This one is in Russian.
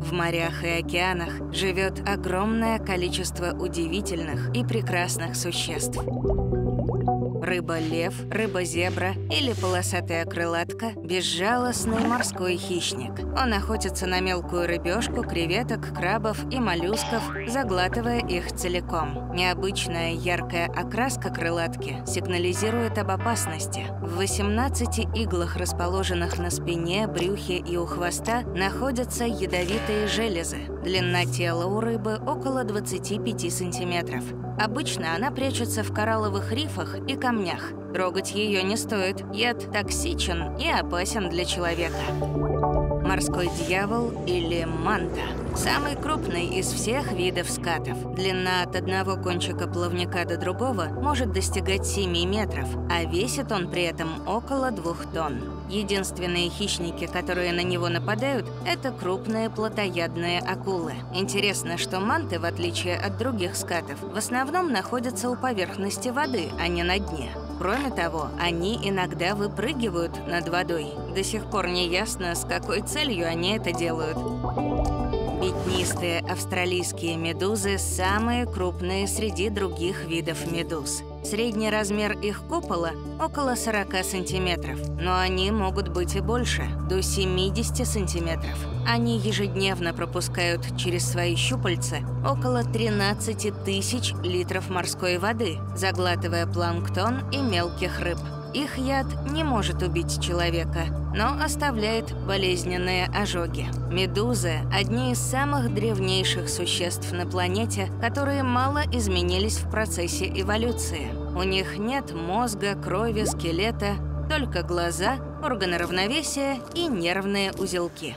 В морях и океанах живет огромное количество удивительных и прекрасных существ. Рыба-лев, рыба-зебра или полосатая крылатка – безжалостный морской хищник. Он охотится на мелкую рыбешку, креветок, крабов и моллюсков, заглатывая их целиком. Необычная яркая окраска крылатки сигнализирует об опасности. В 18 иглах, расположенных на спине, брюхе и у хвоста, находятся ядовитые железы. Длина тела у рыбы около 25 сантиметров. Обычно она прячется в коралловых рифах и камнях. Трогать ее не стоит. Яд токсичен и опасен для человека. Морской дьявол или манта. Самый крупный из всех видов скатов. Длина от одного кончика плавника до другого может достигать 7 метров, а весит он при этом около 2 тонн. Единственные хищники, которые на него нападают, это крупные плотоядные акулы. Интересно, что манты, в отличие от других скатов, в основном находятся у поверхности воды, а не на дне. Кроме того, они иногда выпрыгивают над водой. До сих пор не ясно, с какой целью они это делают. Пятнистые австралийские медузы – самые крупные среди других видов медуз. Средний размер их купола – около 40 сантиметров, но они могут быть и больше – до 70 сантиметров. Они ежедневно пропускают через свои щупальца около 13 тысяч литров морской воды, заглатывая планктон и мелких рыб. Их яд не может убить человека, но оставляет болезненные ожоги. Медузы – одни из самых древнейших существ на планете, которые мало изменились в процессе эволюции. У них нет мозга, крови, скелета, только глаза, органы равновесия и нервные узелки.